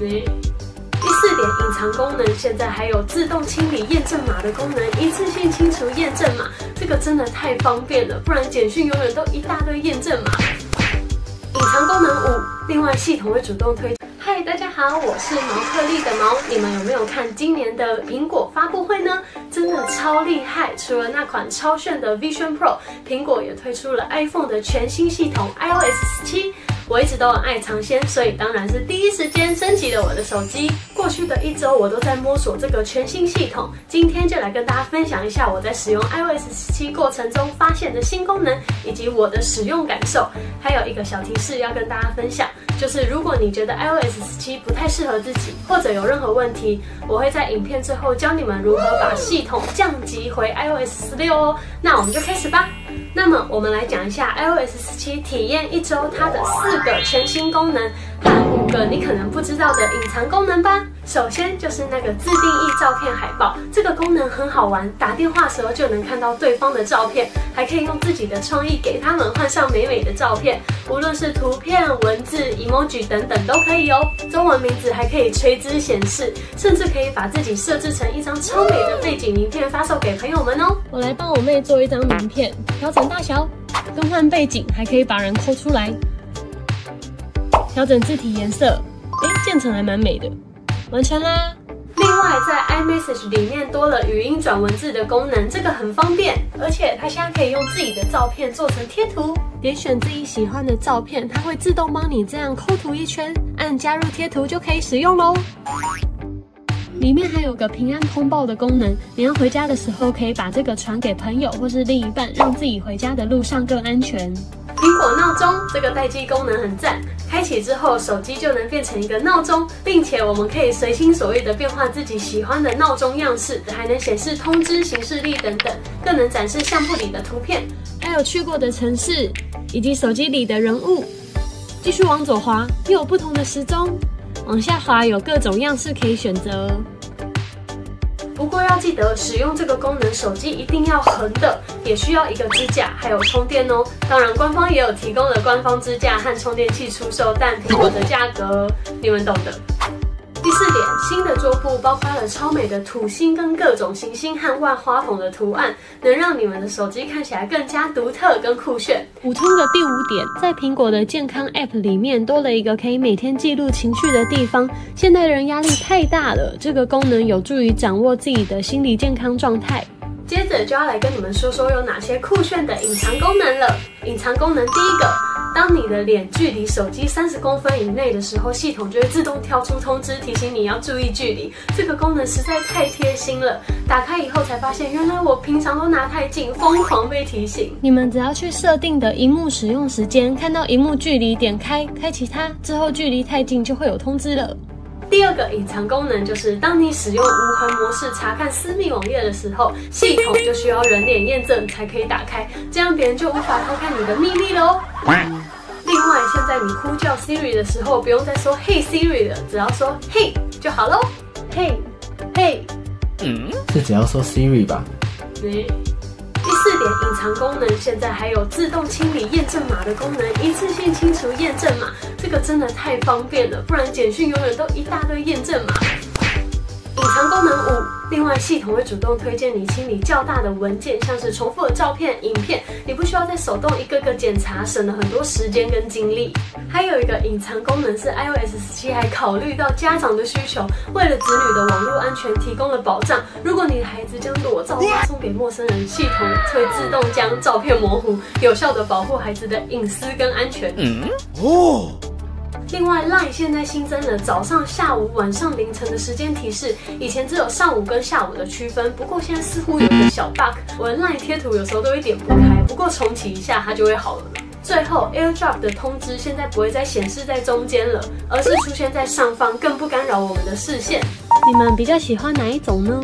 没。第四点，隐藏功能现在还有自动清理验证码的功能，一次性清除验证码，这个真的太方便了，不然简讯永远都一大堆验证码。隐藏功能五，另外系统会主动推。嗨，大家好，我是毛克利的毛，你们有没有看今年的苹果发布会呢？真的超厉害！除了那款超炫的 Vision Pro，苹果也推出了 iPhone 的全新系统 iOS 七。我一直都很爱尝鲜，所以当然是第一时间升级了我的手机。过去的一周，我都在摸索这个全新系统。今天就来跟大家分享一下我在使用 iOS 十七过程中发现的新功能，以及我的使用感受。还有一个小提示要跟大家分享，就是如果你觉得 iOS 十七不太适合自己，或者有任何问题，我会在影片最后教你们如何把系统降级回 iOS 十六哦。那我们就开始吧。那么我们来讲一下 iOS 十七体验一周它的四个全新功能和五个你可能不知道的隐藏功能吧。首先就是那个自定义照片海报，这个功能很好玩，打电话时候就能看到对方的照片，还可以用自己的创意给他们换上美美的照片，无论是图片、文字、emoji 等等都可以哦。中文名字还可以垂直显示，甚至可以把自己设置成一张超美的背景名片发送给朋友们哦。我来帮我妹做一张名片，调整大小，更换背景，还可以把人抠出来，调整字体颜色，哎，建成还蛮美的。完成啦！另外，在 iMessage 里面多了语音转文字的功能，这个很方便，而且它现在可以用自己的照片做成贴图，点选自己喜欢的照片，它会自动帮你这样抠图一圈，按加入贴图就可以使用喽。里面还有个平安通报的功能，你要回家的时候可以把这个传给朋友或是另一半，让自己回家的路上更安全。苹果闹钟这个待机功能很赞，开启之后手机就能变成一个闹钟，并且我们可以随心所欲的变换自己喜欢的闹钟样式，还能显示通知、行事历等等，更能展示相簿里的图片，还有去过的城市以及手机里的人物。继续往左滑，又有不同的时钟，往下滑有各种样式可以选择。不过要记得使用这个功能，手机一定要横的，也需要一个支架，还有充电哦。当然，官方也有提供了官方支架和充电器出售，但苹果的价格你们懂的。第四点，新的桌布包括了超美的土星跟各种行星和万花筒的图案，能让你们的手机看起来更加独特跟酷炫。补充的第五点，在苹果的健康 App 里面多了一个可以每天记录情绪的地方。现代人压力太大了，这个功能有助于掌握自己的心理健康状态。接着就要来跟你们说说有哪些酷炫的隐藏功能了。隐藏功能第一个，当你的脸距离手机三十公分以内的时候，系统就会自动跳出通知，提醒你要注意距离。这个功能实在太贴心了。打开以后才发现，原来我平常都拿太近，疯狂被提醒。你们只要去设定的荧幕使用时间，看到荧幕距离，点开开启它之后，距离太近就会有通知了。第二个隐藏功能就是，当你使用无痕模式查看私密网页的时候，系统就需要人脸验证才可以打开，这样别人就无法偷看你的秘密喽。另外，现在你呼叫 Siri 的时候，不用再说 Hey Siri 了，只要说 Hey 就好喽。Hey，Hey，嗯，是只要说 Siri 吧？第四点，隐藏功能现在还有自动清理验证码的功能，一次性清除验证码，这个真的太方便了，不然简讯永远都一大堆验证码。隐藏功能五，另外系统会主动推荐你清理较大的文件，像是重复的照片、影片，你不需要再手动一个个检查，省了很多时间跟精力。还有一个隐藏功能是 iOS 十七还考虑到家长的需求，为了子女的网络安全提供了保障。如果你的孩子将裸照发送给陌生人，系统会自动将照片模糊，有效的保护孩子的隐私跟安全。嗯哦。另外，LINE 现在新增了早上、下午、晚上、凌晨的时间提示，以前只有上午跟下午的区分，不过现在似乎有个小 bug，我的 LINE 贴图有时候都会点不开，不过重启一下它就会好了。最后，AirDrop 的通知现在不会再显示在中间了，而是出现在上方，更不干扰我们的视线。你们比较喜欢哪一种呢？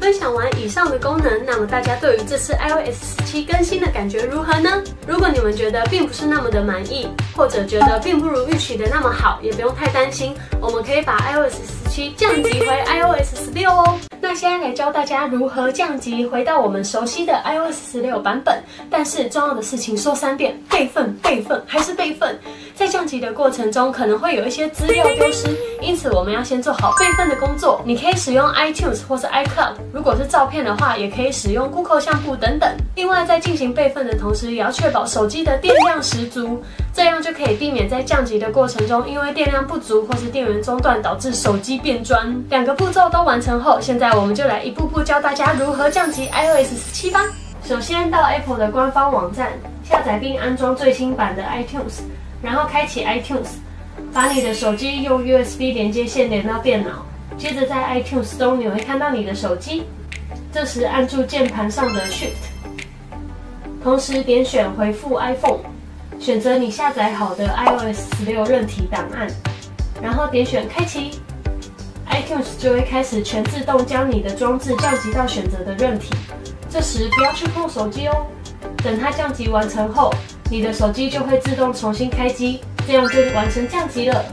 分享完以上的功能，那么大家对于这次 iOS 十七更新的感觉如何呢？如果你们觉得并不是那么的满意，或者觉得并不如预期的那么好，也不用太担心，我们可以把 iOS 十七降级回 iOS 十六哦。那那现在来教大家如何降级回到我们熟悉的 iOS 十六版本。但是重要的事情说三遍：备份、备份还是备份。在降级的过程中，可能会有一些资料丢失，因此我们要先做好备份的工作。你可以使用 iTunes 或是 iCloud，如果是照片的话，也可以使用 Google 相簿等等。另外，在进行备份的同时，也要确保手机的电量十足，这样就可以避免在降级的过程中，因为电量不足或是电源中断导致手机变砖。两个步骤都完成后，现在我我们就来一步步教大家如何降级 iOS 十七吧。首先到 Apple 的官方网站下载并安装最新版的 iTunes。然后开启 iTunes，把你的手机用 USB 连接线连到电脑，接着在 iTunes 中你会看到你的手机，这时按住键盘上的 Shift，同时点选回复 iPhone，选择你下载好的 iOS 十六任体档案，然后点选开启，iTunes 就会开始全自动将你的装置降级到选择的韧体，这时不要去碰手机哦，等它降级完成后。你的手机就会自动重新开机，这样就完成降级了。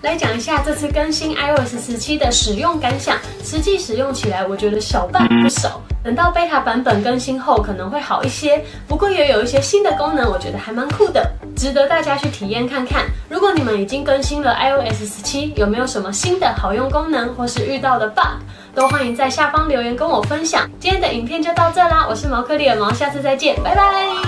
来讲一下这次更新 iOS 十七的使用感想，实际使用起来我觉得小半不少。等到 beta 版本更新后可能会好一些，不过也有一些新的功能，我觉得还蛮酷的，值得大家去体验看看。如果你们已经更新了 iOS 十七，有没有什么新的好用功能，或是遇到的 bug，都欢迎在下方留言跟我分享。今天的影片就到这啦，我是毛克利尔毛，下次再见，拜拜。